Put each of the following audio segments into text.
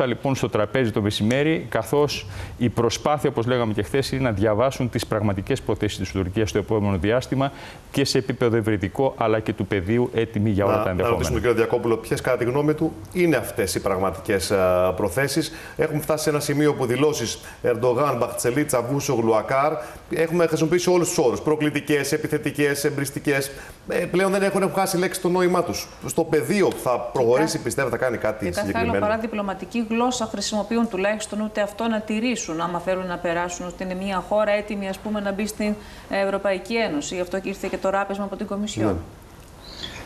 προτεραιότητα λοιπόν στο τραπέζι το μεσημέρι, καθώς η προσπάθεια, όπως λέγαμε και χθες, είναι να διαβάσουν τις πραγματικές προθέσεις της Τουρκίας στο επόμενο διάστημα και σε επίπεδο ευρυτικό αλλά και του πεδίου έτοιμοι για όλα να, τα ενδεχόμενα. Να ρωτήσουμε τον κύριο Διακόπουλο, ποιες κατά τη γνώμη του είναι αυτές οι πραγματικές προθέσεις; Έχουμε φτάσει σε ένα σημείο που δηλώσεις Ερντογάν, Μπαχτσελή, Τσαβούσο, Ακάρ έχουμε χρησιμοποιήσει όλους τους όρους. Προκλητικές, επιθετικές, εμπριστικές. Ε, πλέον δεν έχουν, έχουν χάσει λέξη το νόημά τους. Στο πεδίο που θα προχωρήσει, πιστεύω, θα κάνει κάτι και συγκεκριμένο; άλλο παρά διπλωματική γλώσσα χρησιμοποιούν τουλάχιστον ούτε αυτό να τηρήσουν, άμα θέλουν να περάσουν ότι είναι μια χώρα έτοιμη ας πούμε, να μπει στην Ευρωπαϊκή Ένωση. Γι' αυτό και ήρθε και το ράπεσμα από την Κομισιόν.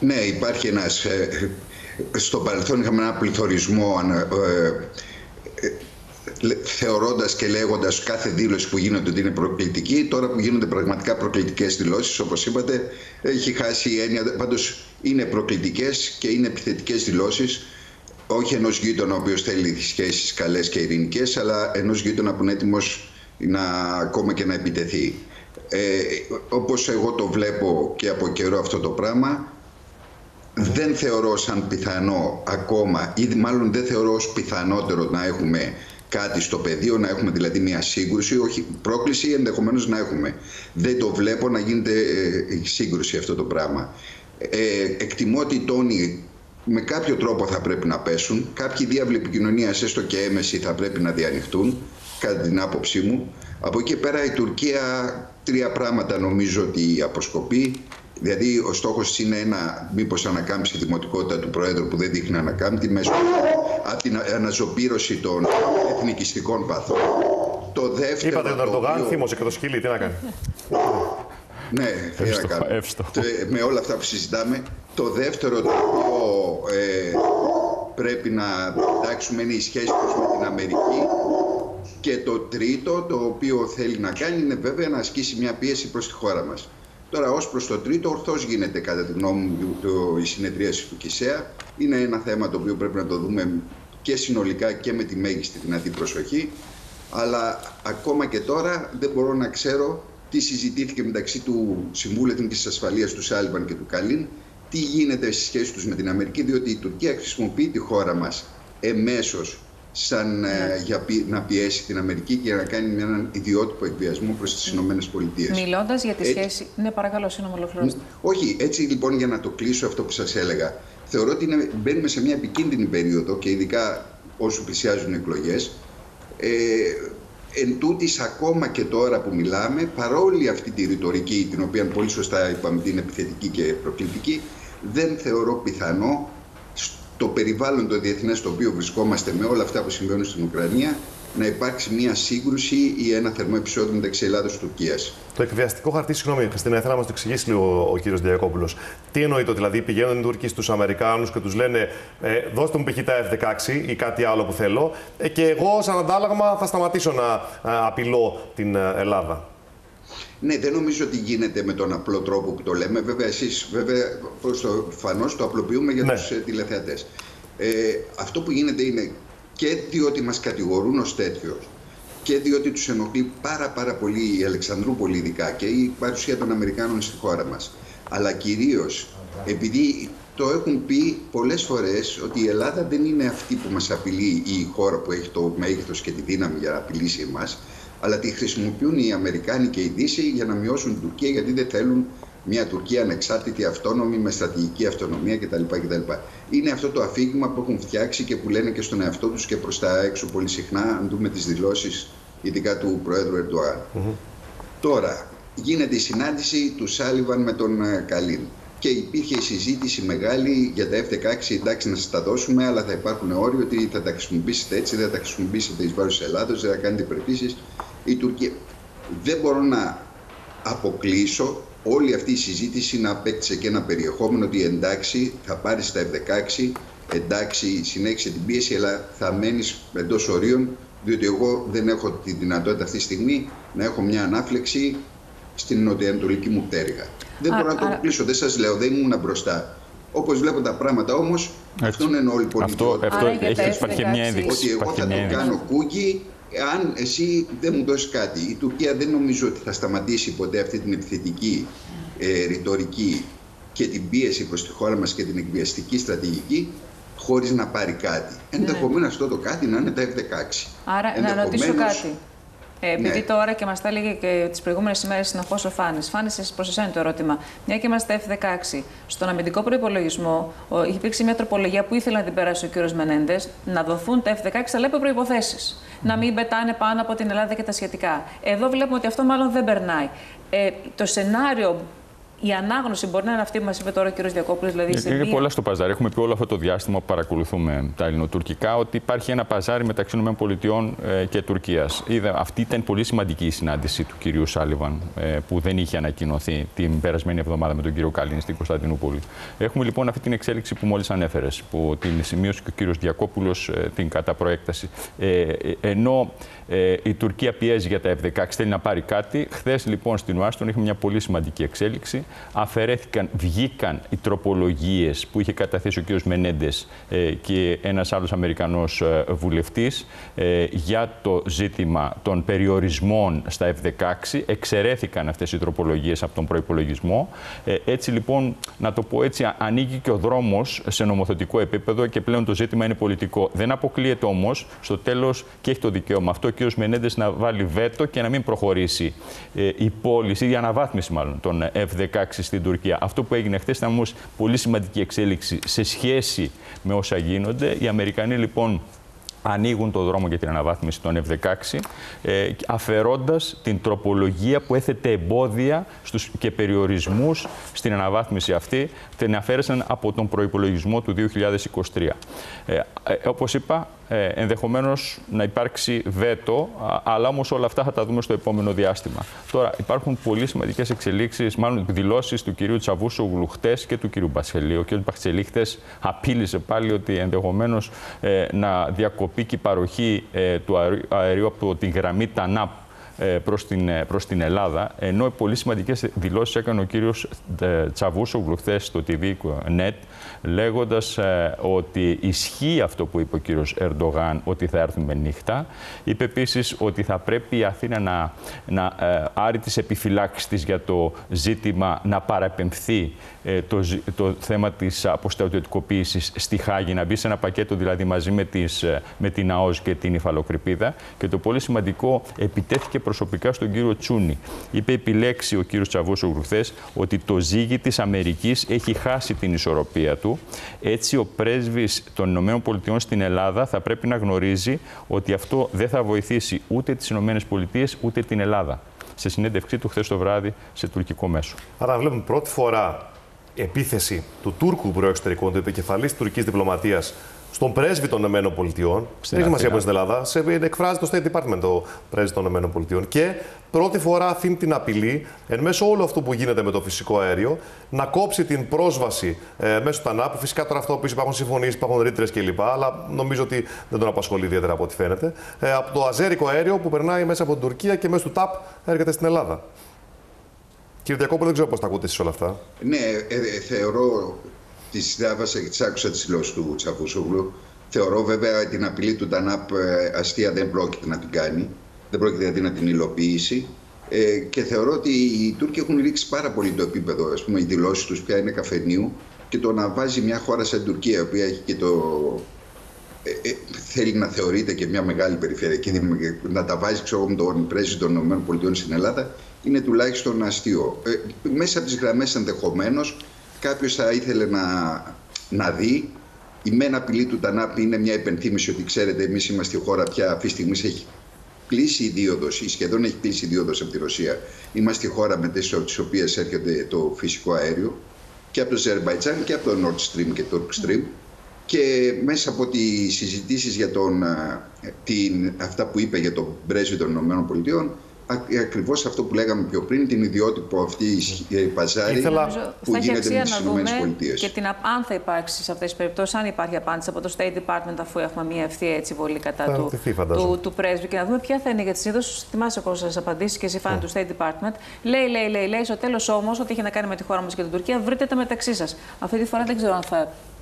Ναι, ναι υπάρχει ένας. Ε, στο παρελθόν είχαμε ένα πληθωρισμό ε, ε, θεωρώντας και λέγοντας κάθε δήλωση που γίνεται ότι είναι προκλητική, τώρα που γίνονται πραγματικά προκλητικές δηλώσεις, όπως είπατε, έχει χάσει η έννοια, πάντως είναι προκλητικές και είναι επιθετικές δηλώσεις, όχι ενός γείτονα ο οποίος θέλει σχέσεις καλές και ειρηνικές, αλλά ενός γείτονα που είναι έτοιμος να, ακόμα και να επιτεθεί. Ε, όπως εγώ το βλέπω και από καιρό αυτό το πράγμα, δεν θεωρώ σαν πιθανό ακόμα, ή μάλλον δεν θεωρώ ως πιθανότερο να έχουμε κάτι στο πεδίο, να έχουμε δηλαδή μια σύγκρουση, όχι πρόκληση ενδεχομένως να έχουμε. Δεν το βλέπω να γίνεται ε, σύγκρουση αυτό το πράγμα. Ε, εκτιμώ ότι οι τόνοι με κάποιο τρόπο θα πρέπει να πέσουν. Κάποιοι διάβλοι επικοινωνία, έστω και έμεση, θα πρέπει να διανοιχτούν, κατά την άποψή μου. Από εκεί πέρα η Τουρκία τρία πράγματα νομίζω ότι αποσκοπεί. Δηλαδή, ο στόχος είναι ένα, μήπως ανακάμψει η δημοτικότητα του Προέδρου που δεν δείχνει να ανακάμπτει μέσω από την αναζωπήρωση των εθνικιστικών παθών. Το δεύτερο. Είπατε τον Ερντογάν, οποίο... θύμωσε και το σκυλί, τι να κάνει; ναι, τι να κάνω. Με όλα αυτά που συζητάμε. Το δεύτερο το οποίο ε, πρέπει να κοιτάξουμε είναι η σχέση τους με την Αμερική και το τρίτο το οποίο θέλει να κάνει είναι βέβαια να ασκήσει μια πίεση προς τη χώρα μας. Τώρα, ως προς το τρίτο, ορθώς γίνεται κατά τη γνώμη μου η συνεδρίαση του ΚΙΣΕΑ. Είναι ένα θέμα το οποίο πρέπει να το δούμε και συνολικά και με τη μέγιστη δυνατή προσοχή. Αλλά ακόμα και τώρα δεν μπορώ να ξέρω τι συζητήθηκε μεταξύ του Συμβούλου Εθνικής Ασφαλείας του Σάλιβαν και του Καλίν, τι γίνεται στις σχέσεις τους με την Αμερική, διότι η Τουρκία χρησιμοποιεί τη χώρα μας εμέσως σαν ε, ναι. για να πιέσει την Αμερική και να κάνει έναν ιδιότυπο εκβιασμό προς τις Ηνωμένες Πολιτείες. Μιλώντας για τη σχέση... Ναι, παρακαλώ, συγγνώμη, ολοκληρώστε. Όχι, έτσι λοιπόν για να το κλείσω αυτό που σας έλεγα. Θεωρώ ότι είναι, μπαίνουμε σε μια επικίνδυνη περίοδο και ειδικά όσο πλησιάζουν οι εκλογές. Ε, εν τούτης, ακόμα και τώρα που μιλάμε, παρόλη αυτή τη ρητορική, την οποία πολύ σωστά είπαμε ότι είναι επιθετική και προκλητική, δεν θεωρώ πιθανό το περιβάλλον το διεθνές στο οποίο βρισκόμαστε με όλα αυτά που συμβαίνουν στην Ουκρανία να υπάρξει μια σύγκρουση ή ένα θερμό επεισόδιο μεταξύ Ελλάδα και Τουρκίας. Το εκβιαστικό χαρτί, συγγνώμη, Χριστίνα, ήθελα να μας το εξηγήσει λίγο ο κύριος Διακόπουλος. Τι εννοείται, δηλαδή πηγαίνουν οι Τούρκοι στους Αμερικάνους και τους λένε ε, δώστε μου π.χ. τα F-16 ή κάτι άλλο που θέλω ε, και εγώ σαν αντάλλαγμα θα σταματήσω να ε, απειλώ την ε, Ελλάδα. Ναι, δεν νομίζω ότι γίνεται με τον απλό τρόπο που το λέμε. Βέβαια, εσείς βέβαια προφανώ το απλοποιούμε για ναι. τους ε, τηλεθεατές. Ε, αυτό που γίνεται είναι και διότι μας κατηγορούν ως τέτοιος και διότι τους ενοχλεί πάρα, πάρα πολύ η Αλεξανδρούπολη, ειδικά και η παρουσία των Αμερικάνων στη χώρα μας. Αλλά κυρίως επειδή το έχουν πει πολλές φορές ότι η Ελλάδα δεν είναι αυτή που μας απειλεί η χώρα που έχει το μέγεθος και τη δύναμη για να απειλήσει εμάς, αλλά τη χρησιμοποιούν οι Αμερικάνοι και οι Δύσσοι για να μειώσουν την Τουρκία γιατί δεν θέλουν μια Τουρκία ανεξάρτητη, αυτόνομη, με στρατηγική αυτονομία κτλ. κτλ. Είναι αυτό το αφήγημα που έχουν φτιάξει και που λένε και στον εαυτό τους και προς τα έξω πολύ συχνά, αν δούμε τις δηλώσεις, ειδικά του Προέδρου Ερντοάν. Τώρα, γίνεται η συνάντηση του Σάλιβαν με τον ε, Καλίν. Και υπήρχε η συζήτηση μεγάλη για τα F-16, εντάξει να σας τα δώσουμε, αλλά θα υπάρχουν όροι ότι θα τα χρησιμοποιήσετε έτσι, δεν θα τα χρησιμοποιήσετε εις βάρος της Ελλάδος, δεν θα κάνετε υπερπίσει η Τουρκία. Δεν μπορώ να αποκλείσω όλη αυτή η συζήτηση να απέκτησε και ένα περιεχόμενο ότι εντάξει θα πάρεις τα F-16, εντάξει συνέχισε την πίεση αλλά θα μένεις εντός ορίων διότι εγώ δεν έχω τη δυνατότητα αυτή τη στιγμή να έχω μια ανάφλεξη στην νοτιοανατολική μου πτέρυγα. Δεν μπορώ να το αποκλείσω, δεν σας λέω, δεν ήμουν μπροστά. Όπως βλέπω τα πράγματα όμως, αυτό είναι όλη η πολιτική. Αυτό, αυτό έχει, υπάρχει μια ένδειξη. Ότι εγώ θα το κάνω κούκι αν εσύ δεν μου δώσεις κάτι, η Τουρκία δεν νομίζω ότι θα σταματήσει ποτέ αυτή την επιθετική ε, ρητορική και την πίεση προς τη χώρα μας και την εκβιαστική στρατηγική χωρίς να πάρει κάτι. Ναι. Ενδεχομένως αυτό το κάτι να είναι τα F-16. Άρα, να ρωτήσω κάτι. Ε, επειδή ναι. τώρα και μας τα έλεγε και τις προηγούμενες ημέρες συνεχώς ο Φάνης. Φάνης, προς εσένα το ερώτημα. Μια και είμαστε F16, στον αμυντικό προπολογισμό υπήρξε μια τροπολογία που ήθελε να την περάσει ο κ. Μενέντες να δοθούν τα F16, αλλά είπε προποθέσει. Mm. Να μην πετάνε πάνω από την Ελλάδα και τα σχετικά. Εδώ βλέπουμε ότι αυτό μάλλον δεν περνάει. Ε, το σενάριο η ανάγνωση μπορεί να είναι αυτή που μας είπε τώρα ο κ. Διακόπουλος. Δηλαδή σε είναι πολλά στο παζάρι. Έχουμε πει όλο αυτό το διάστημα που παρακολουθούμε τα ελληνοτουρκικά ότι υπάρχει ένα παζάρι μεταξύ ΗΠΑ ε, και Τουρκίας. Αυτή ήταν πολύ σημαντική η συνάντηση του κ. Σάλιβαν ε, που δεν είχε ανακοινωθεί την περασμένη εβδομάδα με τον κ. Καλίνη στην Κωνσταντινούπολη. Έχουμε λοιπόν αυτή την εξέλιξη που μόλις ανέφερες, που την σημείωσε και ο κ. Διακόπουλος ε, την κατά προέκταση. Ενώ η Τουρκία πιέζει για τα F-16, θέλει να πάρει κάτι. Χθες λοιπόν στην Ουάστον είχαμε μια πολύ σημαντική εξέλιξη αφαιρέθηκαν, βγήκαν οι τροπολογίες που είχε καταθέσει ο κ. Μενέντες ε, και ένας άλλος Αμερικανός ε, βουλευτής ε, για το ζήτημα των περιορισμών στα F-16. Εξαιρέθηκαν αυτές οι τροπολογίες από τον προϋπολογισμό. Έτσι λοιπόν, να το πω έτσι, ανοίγει και ο δρόμος σε νομοθετικό επίπεδο και πλέον το ζήτημα είναι πολιτικό. Δεν αποκλείεται όμως στο τέλος και έχει το δικαίωμα αυτό ο κ. Μενέντες να βάλει βέτο και να μην προχωρήσει η πώληση, η αναβάθμιση μάλλον των F-16 στην Τουρκία. Αυτό που έγινε χθες ήταν όμως πολύ σημαντική εξέλιξη σε σχέση με όσα γίνονται. Οι Αμερικανοί λοιπόν ανοίγουν το δρόμο για την αναβάθμιση των F-16, ε, αφαιρώντας την τροπολογία που έθετε εμπόδια στους, και περιορισμούς στην αναβάθμιση αυτή, την αφαίρεσαν από τον προϋπολογισμό του 2023. Ε, ε, όπως είπα, ε, ενδεχομένως να υπάρξει βέτο, αλλά όμως όλα αυτά θα τα δούμε στο επόμενο διάστημα. Τώρα υπάρχουν πολύ σημαντικές εξελίξεις, μάλλον δηλώσεις του κυρίου Τσαβούσου χτες και του κυρίου Μπασχελίου. Ο κύριος Μπασχελή απείλησε πάλι ότι ενδεχομένως ε, να διακοπεί και η παροχή ε, του αερίου από τη γραμμή ΤΑΝΑΠ ε, προς την, ε, προς την Ελλάδα, ενώ πολύ σημαντικές δηλώσεις έκανε ο κύριος Τσαβούσογλου χθες στο TV.net, λέγοντας ε, ότι ισχύει αυτό που είπε ο κύριος Ερντογάν, ότι θα έρθουν με νύχτα. Είπε επίσης ότι θα πρέπει η Αθήνα να, να άρει τις επιφυλάξεις της για το ζήτημα να παραπεμφθεί το, το θέμα της αποστατιωτικοποίησης στη Χάγη, να μπει σε ένα πακέτο δηλαδή μαζί με, τις, με την ΑΟΣ και την Ιφαλοκρηπίδα. Και το πολύ σημαντικό, επιτέθηκε προσωπικά στον κύριο Τσούνη. Είπε επιλέξει ο κύριος Τσαβούσογλου χθε ότι το ζύγι της Αμερικής έχει χάσει την ισορροπία του. Έτσι, ο πρέσβης των ΗΠΑ στην Ελλάδα θα πρέπει να γνωρίζει ότι αυτό δεν θα βοηθήσει ούτε τις ΗΠΑ ούτε την Ελλάδα. Σε συνέντευξή του χθες το βράδυ σε τουρκικό μέσο. Άρα, βλέπουμε πρώτη φορά επίθεση του Τούρκου προεξωτερικού, του επικεφαλής τουρκικής διπλωματίας στον πρέσβη των ΗΠΑ. Δεν έχει σημασία που στην Ελλάδα. Σε, εκφράζει το State Department το πρέσβη των ΗΠΑ. Και πρώτη φορά αφήνει την απειλή, εν μέσω όλου αυτού που γίνεται με το φυσικό αέριο, να κόψει την πρόσβαση ε, μέσω του ΤΑΝΑΠ. Φυσικά τώρα αυτό που υπάρχουν συμφωνίες, υπάρχουν ρήτρες κλπ. Αλλά νομίζω ότι δεν τον απασχολεί ιδιαίτερα από ό,τι φαίνεται. Ε, από το αζέρικο αέριο που περνάει μέσα από την Τουρκία και μέσω του ΤΑΠ έρχεται στην Ελλάδα. Κύριε Διακόπουλο, δεν ξέρω πώς τα ακούτε εσείς όλα αυτά. Ναι, ε, ε θεωρώ τη διάβασα και τη άκουσα τη δηλώση του Τσαφούσογλου. Θεωρώ βέβαια την απειλή του Ντανάπ ε, αστεία δεν πρόκειται να την κάνει. Δεν πρόκειται δηλαδή να την υλοποιήσει. Ε, και θεωρώ ότι οι Τούρκοι έχουν ρίξει πάρα πολύ το επίπεδο. Ας πούμε, οι δηλώσεις τους πια είναι καφενείου και το να βάζει μια χώρα σαν την Τουρκία, η οποία έχει και το. Ε, ε, θέλει να θεωρείται και μια μεγάλη περιφερειακή, να τα βάζει ξέρω, με τον πρέσβη των ΗΠΑ στην Ελλάδα, είναι τουλάχιστον αστείο. Ε, μέσα από τις γραμμές ενδεχομένως κάποιος θα ήθελε να, να δει. Η μένα απειλή του Τανάπ είναι μια υπενθύμηση ότι ξέρετε, εμείς είμαστε η χώρα πια αυτή τη στιγμή έχει κλείσει η δίωδος ή σχεδόν έχει κλείσει η δίωδος από τη Ρωσία. Είμαστε η χώρα με τι οποίε έρχεται το φυσικό αέριο και από το Αζερβαϊτζάν και από το Nord Stream και το Turk Stream. Και μέσα από τις συζητήσεις για τον, ε, την, αυτά που είπε για τον πρέσβη των ΗΠΑ, ακριβώς αυτό που λέγαμε πιο πριν, την ιδιότυπο αυτή η παζάρι Ήθελα... που θα γίνεται με τις ΗΠΑ. Και την, αν θα υπάρξει σε αυτές τις περιπτώσεις, αν υπάρχει απάντηση από το State Department, αφού έχουμε μια ευθεία έτσι βολή κατά του, του, του, πρέσβη, και να δούμε ποια θα είναι. Γιατί συνήθως θυμάσαι πώ σας απαντήσει και εσύ φάνη του State Department. Λέει, λέει, λέει, λέει, στο τέλος όμως, ότι έχει να κάνει με τη χώρα μας και την Τουρκία, βρείτε τα μεταξύ σας. Αυτή τη φορά δεν ξέρω αν θα Καλά,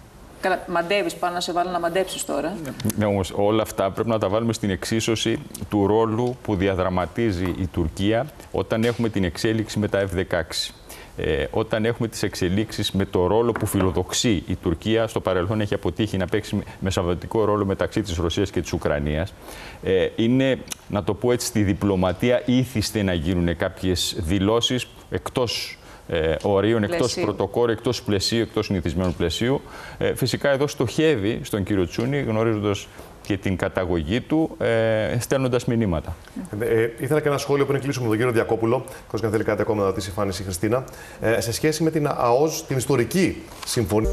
μαντεύεις πάνω να σε βάλω να μαντέψεις τώρα. Ναι, όμως όλα αυτά πρέπει να τα βάλουμε στην εξίσωση του ρόλου που διαδραματίζει η Τουρκία όταν έχουμε την εξέλιξη με τα F-16. ε, όταν έχουμε τις εξελίξεις με το ρόλο που φιλοδοξεί η Τουρκία, στο παρελθόν έχει αποτύχει να παίξει μεσαβατικό ρόλο μεταξύ της Ρωσίας και της Ουκρανίας, ε, είναι, να το πω έτσι, στη διπλωματία ήθιστε να γίνουν κάποιες δηλώσεις εκτός ε, ορίων, εκτός πρωτοκόρου, εκτός πλαισίου, εκτός συνηθισμένου πλαισίου. Ε, φυσικά εδώ στοχεύει στον κύριο Τσούνη, γνωρίζοντας και την καταγωγή του, ε, στέλνοντας μηνύματα. Ε, ήθελα και ένα σχόλιο πριν κλείσουμε με τον κύριο Διακόπουλο, χωρί να θέλει κάτι ακόμα να ρωτήσει η Φάνης η Χριστίνα, ε, σε σχέση με την ΑΟΣ, την ιστορική συμφωνία.